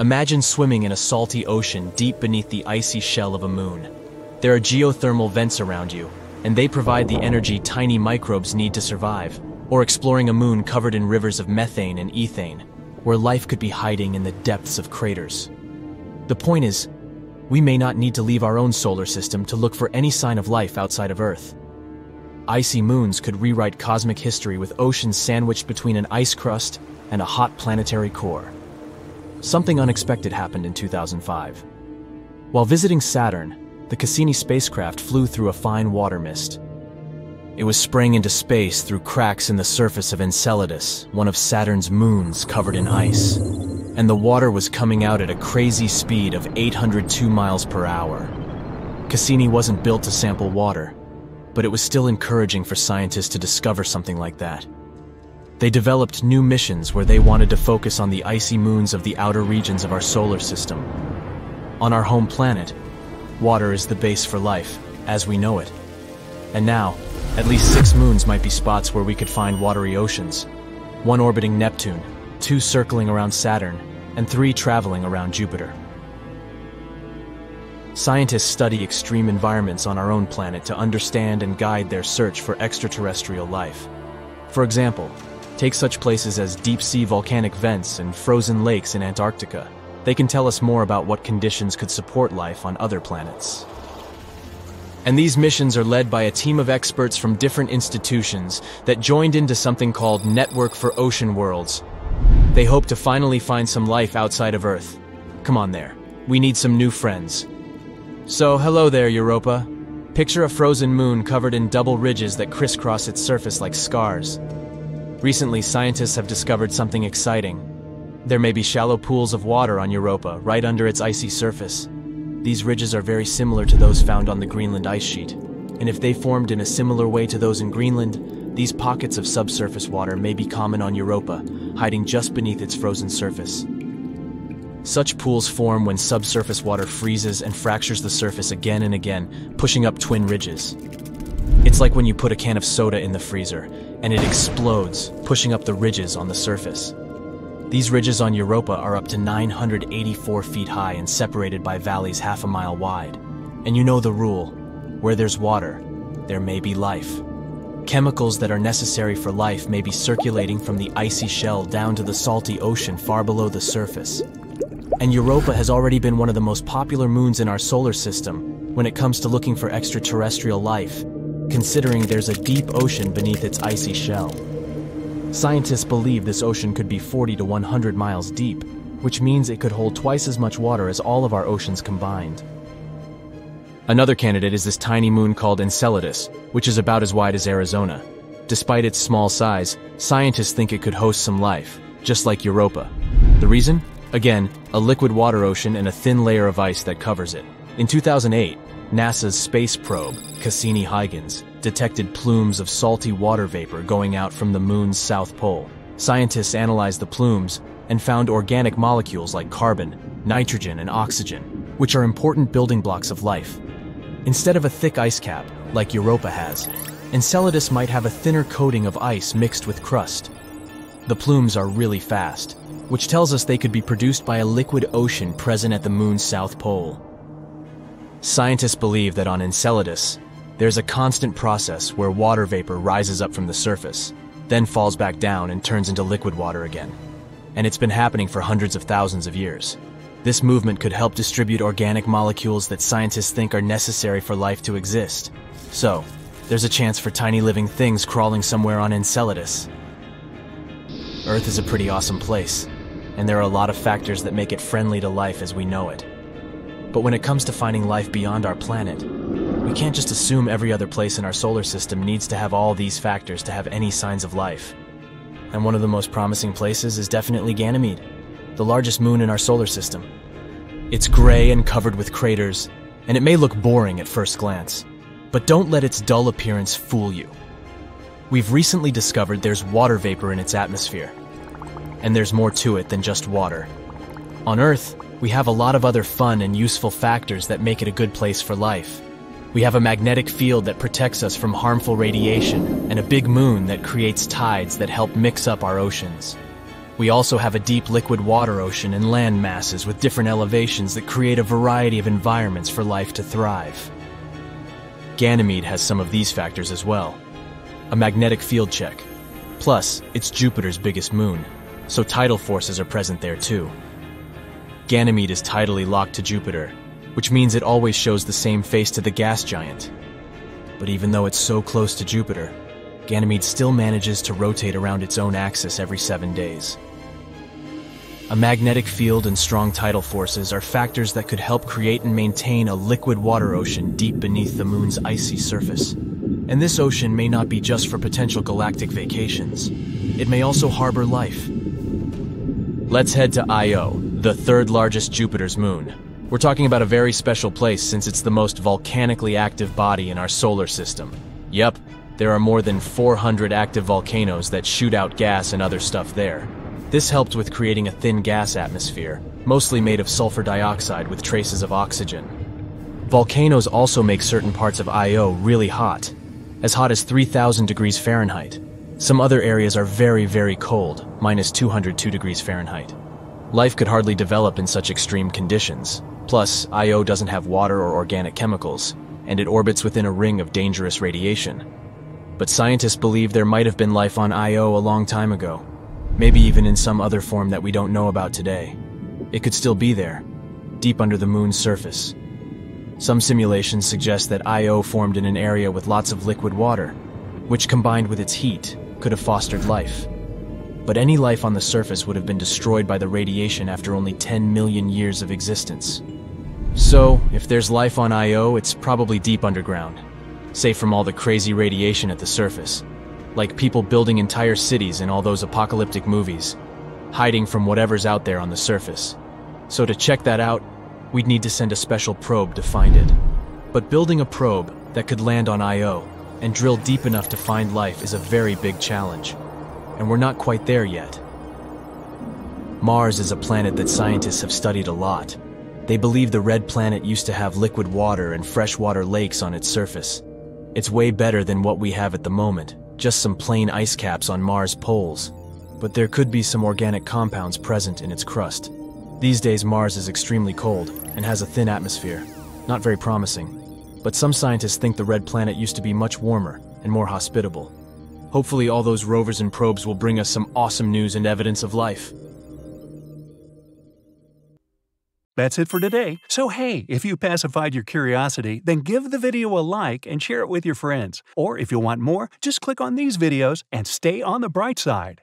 Imagine swimming in a salty ocean deep beneath the icy shell of a moon. There are geothermal vents around you, and they provide the energy tiny microbes need to survive. Or exploring a moon covered in rivers of methane and ethane, where life could be hiding in the depths of craters. The point is, we may not need to leave our own solar system to look for any sign of life outside of Earth. Icy moons could rewrite cosmic history with oceans sandwiched between an ice crust and a hot planetary core. Something unexpected happened in 2005. While visiting Saturn, the Cassini spacecraft flew through a fine water mist. It was spraying into space through cracks in the surface of Enceladus, one of Saturn's moons covered in ice. And the water was coming out at a crazy speed of 802 miles per hour. Cassini wasn't built to sample water, but it was still encouraging for scientists to discover something like that. They developed new missions where they wanted to focus on the icy moons of the outer regions of our solar system. On our home planet, water is the base for life, as we know it. And now, at least six moons might be spots where we could find watery oceans. One orbiting Neptune, two circling around Saturn, and three traveling around Jupiter. Scientists study extreme environments on our own planet to understand and guide their search for extraterrestrial life. For example, Take such places as deep sea volcanic vents and frozen lakes in Antarctica. They can tell us more about what conditions could support life on other planets. And these missions are led by a team of experts from different institutions that joined into something called Network for Ocean Worlds. They hope to finally find some life outside of Earth. Come on there. We need some new friends. So, hello there, Europa. Picture a frozen moon covered in double ridges that crisscross its surface like scars. Recently, scientists have discovered something exciting. There may be shallow pools of water on Europa, right under its icy surface. These ridges are very similar to those found on the Greenland ice sheet. And if they formed in a similar way to those in Greenland, these pockets of subsurface water may be common on Europa, hiding just beneath its frozen surface. Such pools form when subsurface water freezes and fractures the surface again and again, pushing up twin ridges. It's like when you put a can of soda in the freezer, and it explodes, pushing up the ridges on the surface. These ridges on Europa are up to 984 feet high and separated by valleys half a mile wide. And you know the rule where there's water, there may be life. Chemicals that are necessary for life may be circulating from the icy shell down to the salty ocean far below the surface. And Europa has already been one of the most popular moons in our solar system when it comes to looking for extraterrestrial life considering there's a deep ocean beneath its icy shell. Scientists believe this ocean could be 40 to 100 miles deep, which means it could hold twice as much water as all of our oceans combined. Another candidate is this tiny moon called Enceladus, which is about as wide as Arizona. Despite its small size, scientists think it could host some life, just like Europa. The reason? Again, a liquid water ocean and a thin layer of ice that covers it. In 2008, NASA's space probe, Cassini-Huygens, detected plumes of salty water vapor going out from the moon's south pole. Scientists analyzed the plumes and found organic molecules like carbon, nitrogen, and oxygen, which are important building blocks of life. Instead of a thick ice cap, like Europa has, Enceladus might have a thinner coating of ice mixed with crust. The plumes are really fast, which tells us they could be produced by a liquid ocean present at the moon's south pole. Scientists believe that on Enceladus, there's a constant process where water vapor rises up from the surface, then falls back down and turns into liquid water again. And it's been happening for hundreds of thousands of years. This movement could help distribute organic molecules that scientists think are necessary for life to exist. So, there's a chance for tiny living things crawling somewhere on Enceladus. Earth is a pretty awesome place, and there are a lot of factors that make it friendly to life as we know it. But when it comes to finding life beyond our planet, we can't just assume every other place in our solar system needs to have all these factors to have any signs of life. And one of the most promising places is definitely Ganymede, the largest moon in our solar system. It's gray and covered with craters, and it may look boring at first glance, but don't let its dull appearance fool you. We've recently discovered there's water vapor in its atmosphere, and there's more to it than just water. On Earth, we have a lot of other fun and useful factors that make it a good place for life. We have a magnetic field that protects us from harmful radiation, and a big moon that creates tides that help mix up our oceans. We also have a deep liquid water ocean and land masses with different elevations that create a variety of environments for life to thrive. Ganymede has some of these factors as well. A magnetic field check. Plus, it's Jupiter's biggest moon, so tidal forces are present there too. Ganymede is tidally locked to Jupiter, which means it always shows the same face to the gas giant. But even though it's so close to Jupiter, Ganymede still manages to rotate around its own axis every seven days. A magnetic field and strong tidal forces are factors that could help create and maintain a liquid water ocean deep beneath the moon's icy surface. And this ocean may not be just for potential galactic vacations. It may also harbor life. Let's head to Io, the third largest Jupiter's moon. We're talking about a very special place since it's the most volcanically active body in our solar system. Yep, there are more than 400 active volcanoes that shoot out gas and other stuff there. This helped with creating a thin gas atmosphere, mostly made of sulfur dioxide with traces of oxygen. Volcanoes also make certain parts of Io really hot, as hot as 3000 degrees Fahrenheit. Some other areas are very, very cold, minus 202 degrees Fahrenheit. Life could hardly develop in such extreme conditions, Plus, Io doesn't have water or organic chemicals, and it orbits within a ring of dangerous radiation. But scientists believe there might have been life on Io a long time ago, maybe even in some other form that we don't know about today. It could still be there, deep under the moon's surface. Some simulations suggest that Io formed in an area with lots of liquid water, which combined with its heat could have fostered life. But any life on the surface would have been destroyed by the radiation after only 10 million years of existence. So, if there's life on Io, it's probably deep underground, safe from all the crazy radiation at the surface. Like people building entire cities in all those apocalyptic movies, hiding from whatever's out there on the surface. So to check that out, we'd need to send a special probe to find it. But building a probe that could land on Io and drill deep enough to find life is a very big challenge. And we're not quite there yet. Mars is a planet that scientists have studied a lot, they believe the red planet used to have liquid water and freshwater lakes on its surface. It's way better than what we have at the moment, just some plain ice caps on Mars' poles. But there could be some organic compounds present in its crust. These days Mars is extremely cold and has a thin atmosphere. Not very promising. But some scientists think the red planet used to be much warmer and more hospitable. Hopefully all those rovers and probes will bring us some awesome news and evidence of life. That's it for today. So hey, if you pacified your curiosity, then give the video a like and share it with your friends. Or if you want more, just click on these videos and stay on the bright side.